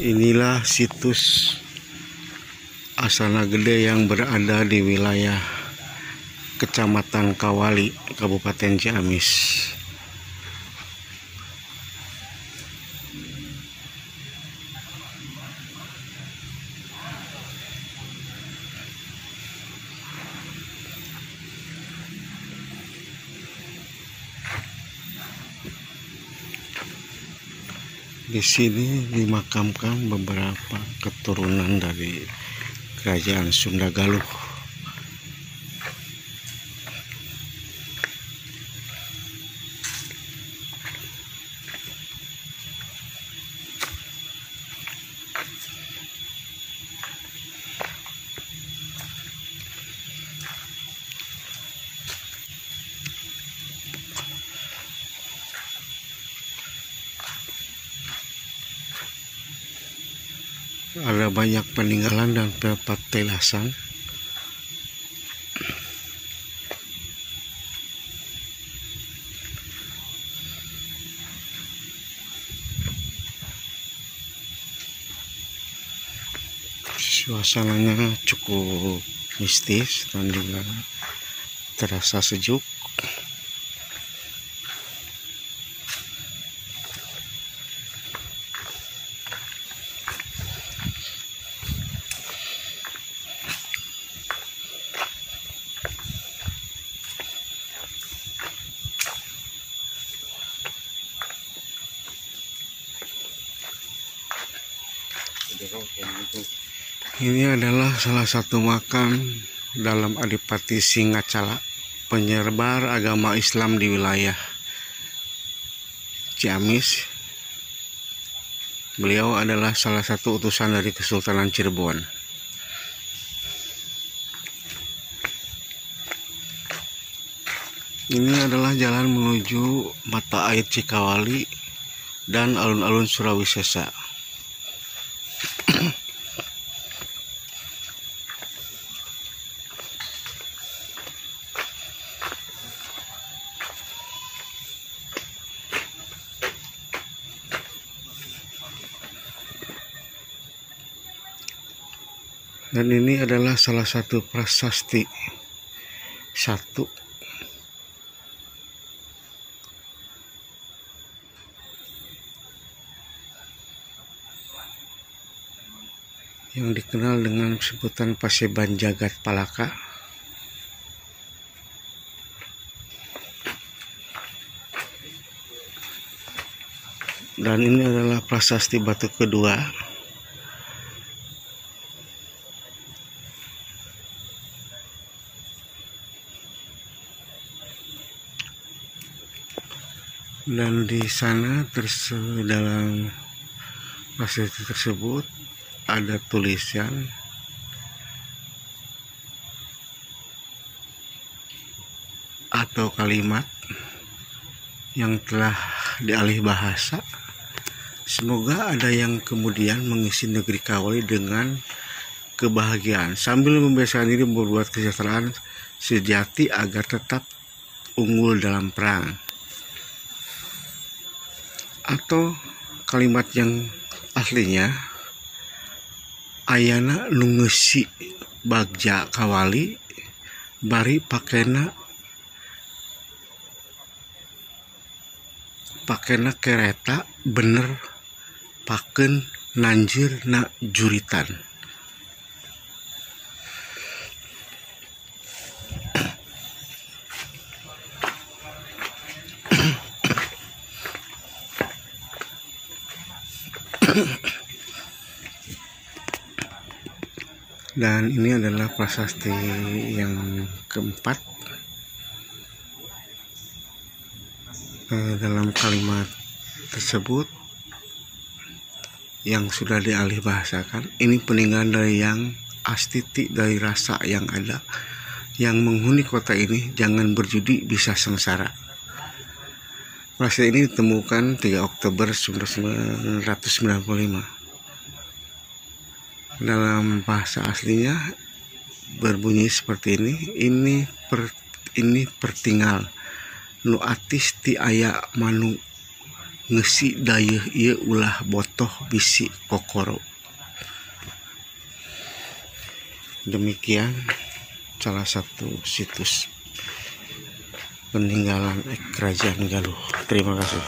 Inilah situs Asana Gede yang berada di wilayah Kecamatan Kawali, Kabupaten Ciamis. Di sini dimakamkan beberapa keturunan dari Kerajaan Sunda Galuh. Ada banyak peninggalan dan petilasan. Suasananya cukup mistis dan juga terasa sejuk. Ini adalah salah satu makam dalam Adipati Singacala, penyebar agama Islam di wilayah Ciamis. Beliau adalah salah satu utusan dari Kesultanan Cirebon. Ini adalah jalan menuju mata air Cikawali dan alun-alun Surawisesa. Dan ini adalah salah satu prasasti. Satu. Yang dikenal dengan sebutan Paseban Jagat Palaka. Dan ini adalah prasasti batu kedua dan di sana dalam prasasti tersebut ada tulisan atau kalimat yang telah dialih bahasa. Semoga ada yang kemudian mengisi negeri Kawali dengan kebahagiaan. Sambil membiasakan diri membuat kesejahteraan sejati agar tetap unggul dalam perang atau kalimat yang aslinya ayana nungesi bagja kawali bari pakena pakena kereta bener paken nanjir na juritan. Dan ini adalah prasasti yang keempat eh, dalam kalimat tersebut yang sudah dialih bahasakan ini peninggalan dari yang astiti dari rasa yang ada yang menghuni kota ini. Jangan berjudi bisa sengsara prasasti ini ditemukan 3 Oktober 1995 dalam bahasa aslinya berbunyi seperti ini ini per, ini pertinggal. Nu atis ti aya manu ngesi dayeuh ieu ulah botoh bisi kokoro. Demikian salah satu situs peninggalan kerajaan Galuh. Terima kasih